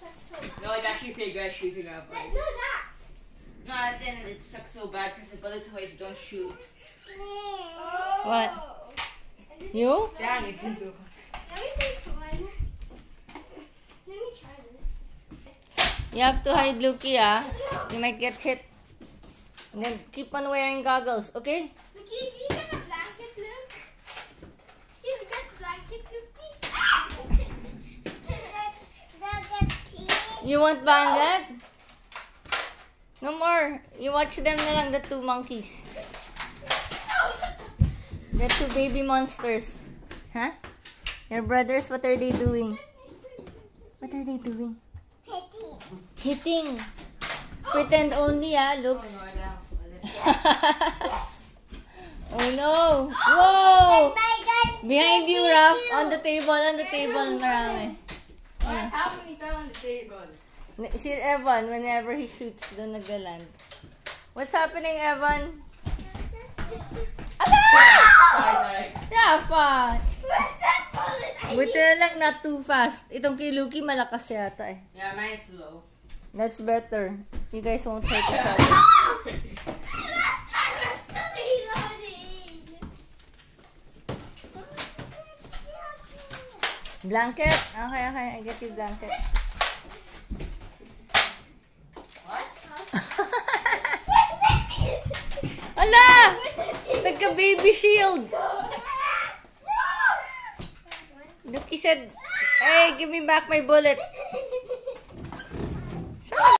sucks so bad. No, it's actually pretty good shooting up. Let, no, that. No, then it sucks so bad because the bullet toys don't shoot. Oh. What? And this You? is- Damn, it can do. Let me place one. Let me try this. You have to hide Luki, ah. You might get hit. And then keep on wearing goggles, okay? Look, you, you get a blanket, look. You get a blanket, Luki. You want blanket? No more. You watch them na lang, the two monkeys. The two baby monsters. Huh? Your brothers, what are they doing? What are they doing? Hitting. Hitting. Pretend only, ah, Oh, looks. no, oh no! Whoa! Behind you, Raf. On the table, on the table, marami. What? How many fell on the table? Si Evan, whenever he shoots, doon naglaland. What's happening, Evan? Ala! Rafa! Where's that bullet? I Buti na lang not too fast. Itong kay Luki malakas yata eh. Yeah, mine is slow. That's better. You guys won't hurt each other. Blanket. Okay, okay. I get you blanket. What? Ala! Nagka-baby shield. Look, he said, Hey, give me back my bullet.